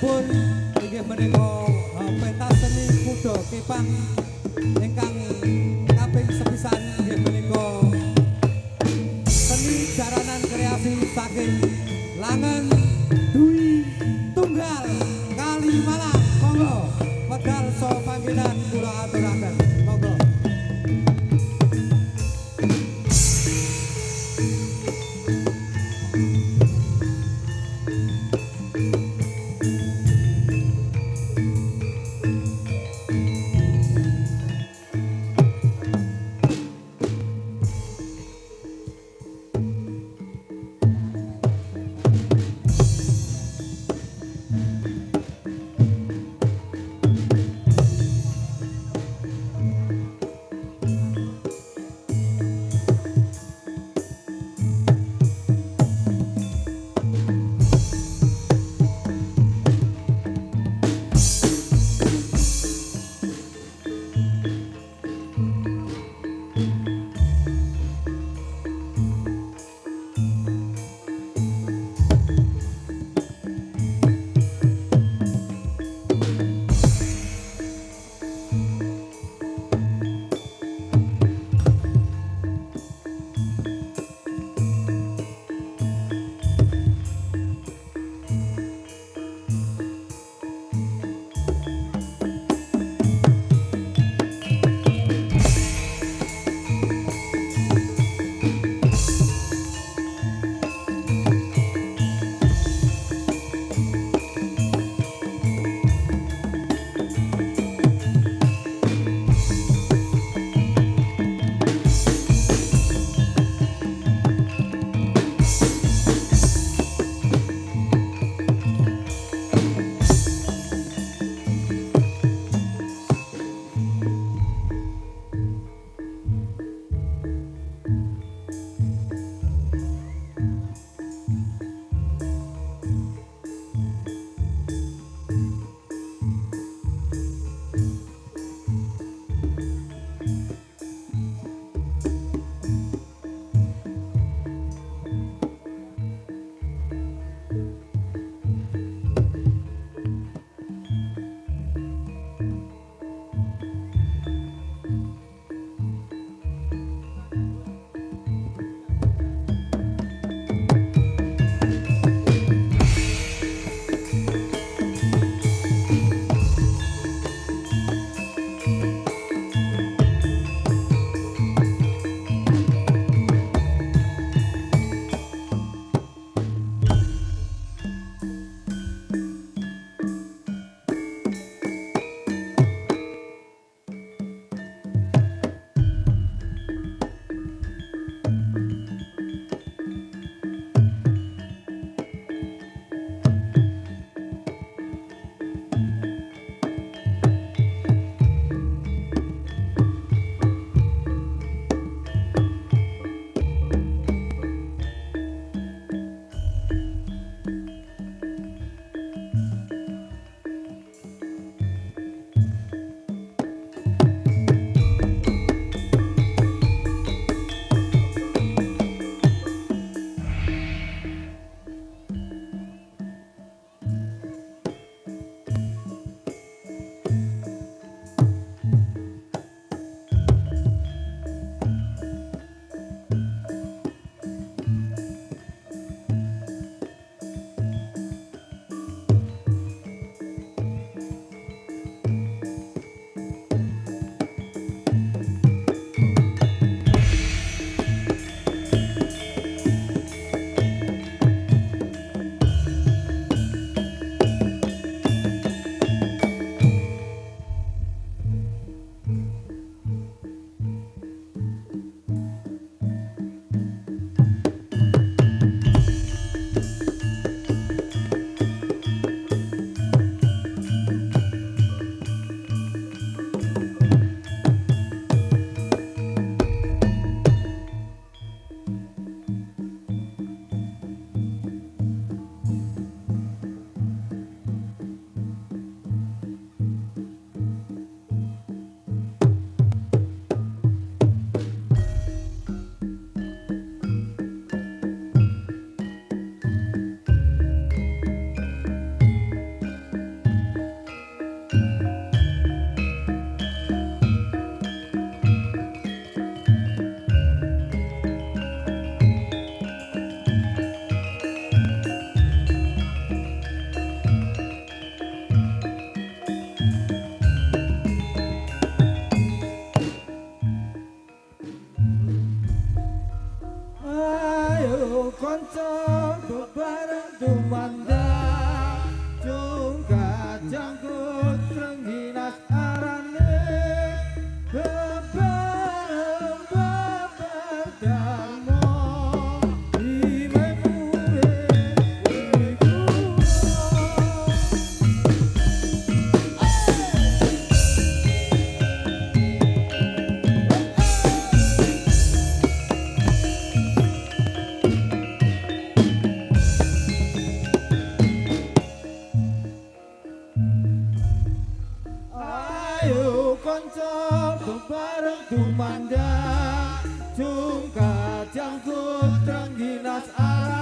pun inggih menika eh, pentas seni kuda kepang ingkang one kanca bareng tumandang Jung kajang kutreng dinas arang